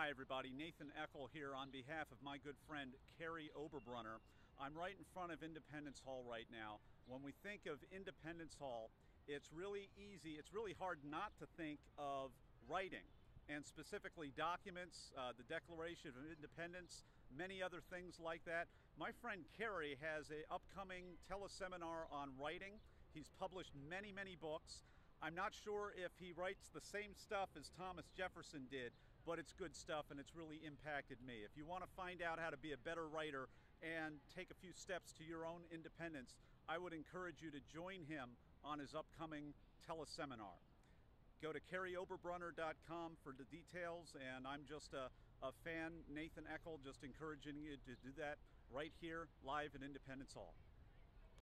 Hi, everybody. Nathan Eckel here on behalf of my good friend Kary Oberbrunner. I'm right in front of Independence Hall right now. When we think of Independence Hall, it's really easy, it's really hard not to think of writing and specifically documents, uh, the Declaration of Independence, many other things like that. My friend Kerry has an upcoming teleseminar on writing. He's published many, many books. I'm not sure if he writes the same stuff as Thomas Jefferson did, but it's good stuff and it's really impacted me. If you want to find out how to be a better writer and take a few steps to your own independence, I would encourage you to join him on his upcoming teleseminar. Go to karyoberbrunner.com for the details, and I'm just a, a fan, Nathan Eckel, just encouraging you to do that right here, live at Independence Hall.